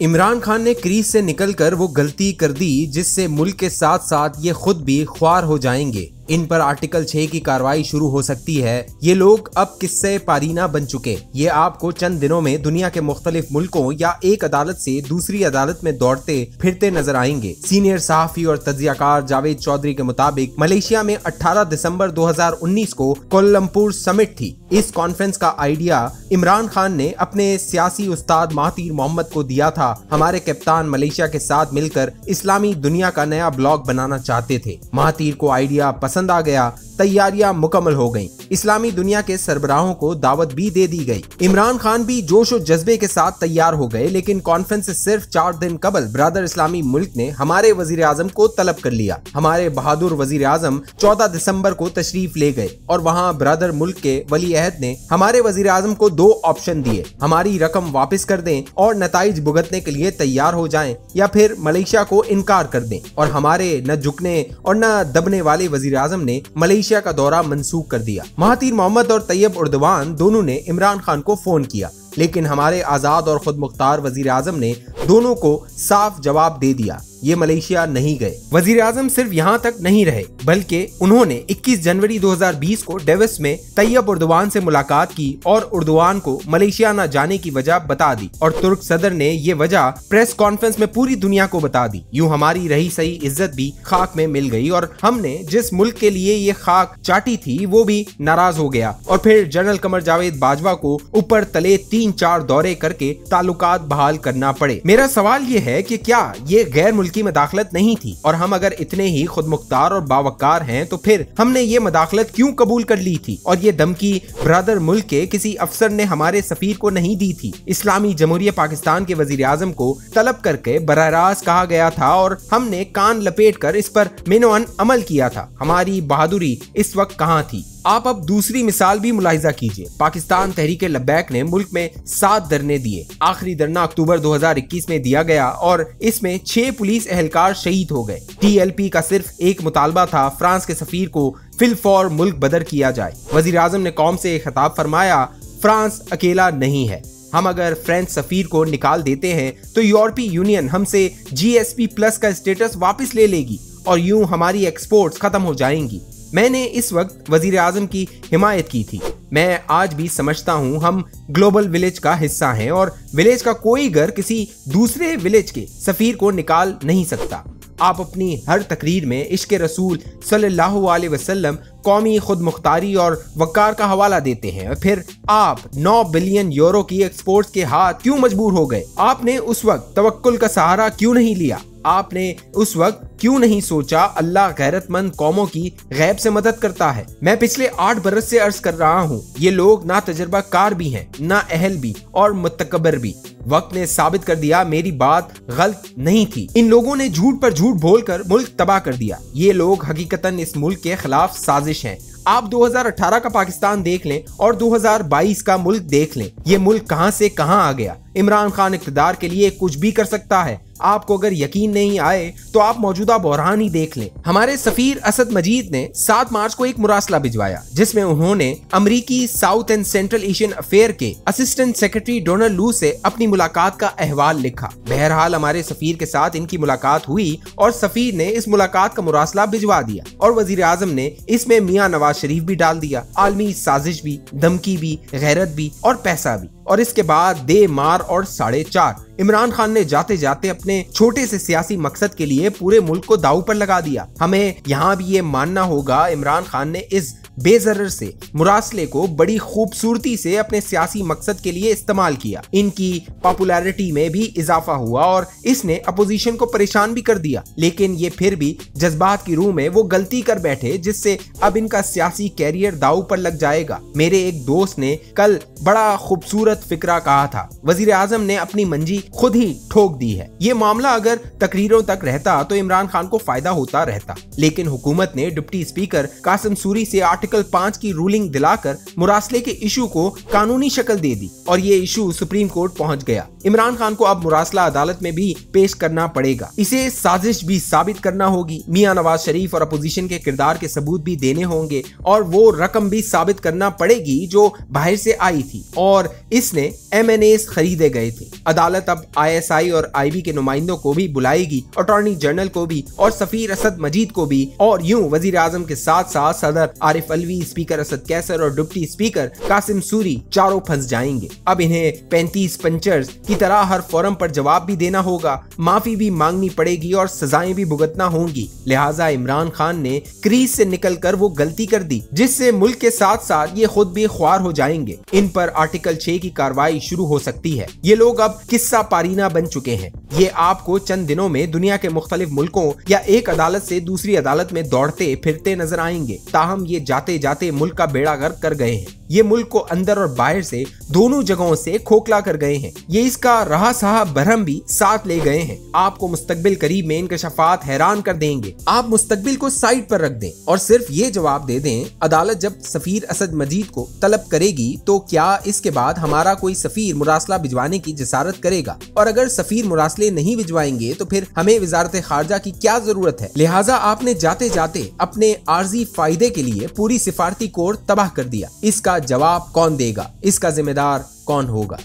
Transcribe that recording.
इमरान खान ने क्रीज से निकलकर वो गलती कर दी, जिससे मुल्क के साथ साथ ये खुद भी ख्वार हो जाएँगे। इन पर आर्टिकल 6 की कार्रवाई शुरू हो सकती है। ये लोग अब किस्से पारीना बन चुके। ये आपको चंद दिनों में दुनिया के मुख्तलिफ़ मुल्कों या एक अदालत से दूसरी अदालत में दौड़ते फिरते नज़र आएँगे। सीनियर सहाफी और तजियाकार जावेद चौधरी के मुताबिक मलेशिया में 18 दिसंबर 2019 को कोलमपुर समिट थी। इस कॉन्फ्रेंस का आइडिया इमरान खान ने अपने सियासी उस्ताद महातीर मोहम्मद को दिया था। हमारे कप्तान मलेशिया के साथ मिलकर इस्लामी दुनिया का नया ब्लॉग बनाना चाहते थे। महातीर को आइडिया आ गया। तैयारियाँ मुकम्मल हो गईं। इस्लामी दुनिया के सरबराहों को दावत भी दे दी गई। इमरान खान भी जोश और जज्बे के साथ तैयार हो गए, लेकिन कॉन्फ्रेंस से सिर्फ़ चार दिन कबल ब्रदर इस्लामी मुल्क ने हमारे वज़ीर आज़म को तलब कर लिया। हमारे बहादुर वज़ीर आज़म चौदह दिसंबर को तशरीफ़ ले गए और वहाँ ब्रदर मुल्क के वली अहद ने हमारे वज़ीर आज़म को दो ऑप्शन दिए। हमारी रकम वापस कर दें और नतज भुगतने के लिए तैयार हो जाएँ या फिर मलेशिया को इनकार कर दें। और हमारे न झुकने और न दबने वाले वज़ीर आज़म ने मलेशिया का दौरा मनसूख कर दिया। महातीर मोहम्मद और तैयब उर्दवान दोनों ने इमरान खान को फ़ोन किया। लेकिन हमारे आज़ाद और खुद मुख्तार वज़ीर आज़म ने दोनों को साफ़ जवाब दे दिया। ये मलेशिया नहीं गए। वज़ीर आज़म सिर्फ़ यहाँ तक नहीं रहे, बल्कि उन्होंने 21 जनवरी 2020 को डेविस में तैयब उर्दवान से मुलाकात की और उर्दवान को मलेशिया न जाने की वजह बता दी और तुर्क सदर ने ये वजह प्रेस कॉन्फ्रेंस में पूरी दुनिया को बता दी। यूँ हमारी रही सही इज़्ज़त भी खाक में मिल गई और हमने जिस मुल्क के लिए ये खाक चाटी थी, वो भी नाराज़ हो गया। और फिर जनरल कमर जावेद बाजवा को ऊपर तले तीन चार दौरे करके ताल्लुकात बहाल करना पड़े। मेरा सवाल ये है कि क्या ये गैर मुल्की मदाखलत नहीं थी? और हम अगर इतने ही खुद मुख्तार और बावकार हैं तो फिर हमने ये मदाखलत क्यों कबूल कर ली थी? और ये धमकी ब्रदर मुल्क के किसी अफसर ने हमारे सफीर को नहीं दी थी? इस्लामी जमहूरिया पाकिस्तान के वज़ीर आज़म को तलब करके बर कहा गया था और हमने कान लपेट कर इस पर मिनोअन अमल किया था। हमारी बहादुरी इस वक्त कहाँ थी? आप अब दूसरी मिसाल भी मुलाहिजा कीजिए। पाकिस्तान तहरीक लब्बैक ने मुल्क में सात धरने दिए। आखिरी धरना अक्टूबर 2021 में दिया गया और इसमें छह पुलिस एहलकार शहीद हो गए। टीएलपी का सिर्फ़ एक मुतालबा था, फ्रांस के सफीर को फिल फॉर मुल्क बदर किया जाए। वज़ीर आज़म ने कौम से खिताब फरमाया, फ्रांस अकेला नहीं है। हम अगर फ्रेंच सफीर को निकाल देते हैं तो यूरोपीय यूनियन हमसे जीएसपी प्लस का स्टेटस वापस ले लेगी और यूँ हमारी एक्सपोर्ट्स खत्म हो जाएँगी। मैंने इस वक्त वज़ीर आज़म की हिमायत की थी। मैं आज भी समझता हूँ, हम ग्लोबल विलेज का हिस्सा हैं और विलेज का कोई घर किसी दूसरे विलेज के सफीर को निकाल नहीं सकता। आप अपनी हर तकरीर में इश्क रसूल सल्लल्लाहु अलैहि वसल्लम कौमी खुद मुख्तारी और वकार का हवाला देते हैं। फिर आप 9 बिलियन यूरो की एक्सपोर्ट्स के हाथ क्यों मजबूर हो गए? आपने उस वक्त तवक्कुल का सहारा क्यों नहीं लिया? आपने उस वक्त क्यों नहीं सोचा अल्लाह गैरतमंद कौमों की गैब से मदद करता है? मैं पिछले आठ बरस से अर्ज़ कर रहा हूँ, ये लोग ना तजर्बा कार भी हैं, ना अहल भी और मुतकबर भी। वक्त ने साबित कर दिया, मेरी बात गलत नहीं थी। इन लोगों ने झूठ पर झूठ बोलकर मुल्क तबाह कर दिया। ये लोग हकीकतन इस मुल्क के खिलाफ साजिश हैं। आप 2018 का पाकिस्तान देख लें और 2022 का मुल्क देख लें। ये मुल्क कहाँ से कहाँ आ गया? इमरान खान इकतदार के लिए कुछ भी कर सकता है। आपको अगर यकीन नहीं आए तो आप मौजूदा बहरान ही देख लें। हमारे सफीर असद मजीद ने 7 मार्च को एक मुरासला भिजवाया, जिसमें उन्होंने अमरीकी South and Central Asian affair के असिस्टेंट सेक्रेटरी डोनाल्ड लू से अपनी मुलाकात का अहवाल लिखा। बहरहाल, हमारे सफीर के साथ इनकी मुलाकात हुई और सफीर ने इस मुलाकात का मुरासला भिजवा दिया और वज़ीर आज़म ने इसमें मियाँ नवाज़ शरीफ भी डाल दिया। आलमी साजिश भी, धमकी भी, गैरत भी और पैसा भी। और इसके बाद दे, मार और साढ़े चार। इमरान खान ने जाते जाते अपने छोटे से सियासी मकसद के लिए पूरे मुल्क को दाऊ पर लगा दिया। हमें यहाँ भी ये मानना होगा, इमरान खान ने इस बेजर से मुरासले को बड़ी खूबसूरती से अपने सियासी मकसद के लिए इस्तेमाल किया। इनकी पॉपुलैरिटी में भी इजाफा हुआ और इसने अपोजिशन को परेशान भी कर दिया। लेकिन ये फिर भी जज्बात की रूह में वो गलती कर बैठे, जिससे अब इनका सियासी कैरियर दाव पर लग जाएगा। मेरे एक दोस्त ने कल बड़ा खूबसूरत फिक्रा कहा था। वज़ीर आज़म ने अपनी मंजी खुद ही ठोक दी है। ये मामला अगर तकरीरों तक रहता तो इमरान खान को फ़ायदा होता रहता। लेकिन हुकूमत ने डिप्टी स्पीकर कासम सूरी से आठ आर्टिकल पाँच की रूलिंग दिलाकर मुरासले के इशू को कानूनी शक्ल दे दी और ये इशू सुप्रीम कोर्ट पहुँच गया। इमरान खान को अब मुरासला अदालत में भी पेश करना पड़ेगा। इसे साजिश भी साबित करना होगी। मियाँ नवाज़ शरीफ और अपोजिशन के किरदार के सबूत भी देने होंगे और वो रकम भी साबित करना पड़ेगी जो बाहर से आई थी और इसने एम खरीदे गए थे। अदालत अब आईएसआई और आईबी के नुमाइंदों को भी बुलाएगी अटॉर्नी जनरल को भी और सफीर असद मजीद को भी और यूँ वज़ीर आज़म के साथ साथ सदर आरिफ अलवी स्पीकर असद कैसर और डिप्टी स्पीकर कासिम सूरी चारों फंस जाएँगे। अब इन्हें पैंतीस पंचर्स की तरह हर फोरम पर जवाब भी देना होगा। माफ़ी भी मांगनी पड़ेगी और सजाएँ भी भुगतना होंगी। लिहाजा इमरान खान ने क्रीज से निकलकर वो गलती कर दी, जिससे मुल्क के साथ साथ ये खुद भी ख्वार हो जाएँगे। इन पर आर्टिकल छह की कार्रवाई शुरू हो सकती है। ये लोग अब किस्सा पारीना बन चुके हैं। ये आपको चंद दिनों में दुनिया के मुख्तलिफ़ मुल्कों या एक अदालत से दूसरी अदालत में दौड़ते फिरते नज़र आएँगे। ताहम ये जाते जाते मुल्क का बेड़ा गर्क कर गए हैं। ये मुल्क को अंदर और बाहर से दोनों जगहों से खोखला कर गए हैं। ये इसका रहा सहा बरहम भी साथ ले गए हैं। आपको मुस्तकबिल करीब में इनकशाफात हैरान कर देंगे। आप मुस्तकबिल को साइड पर रख दें और सिर्फ़ ये जवाब दे दें, अदालत जब सफीर असद मजीद को तलब करेगी तो क्या इसके बाद हमारा कोई सफीर मुरासला भिजवाने की जसारत करेगा? और अगर सफीर मुरासले नहीं भिजवाएँगे तो फिर हमें वजारत खारजा की क्या ज़रूरत है? लिहाजा आपने जाते जाते अपने आर्जी फ़ायदे के लिए पूरी सिफारती कोर तबाह कर दिया। इसका जवाब कौन देगा? इसका जिम्मेदार कौन होगा?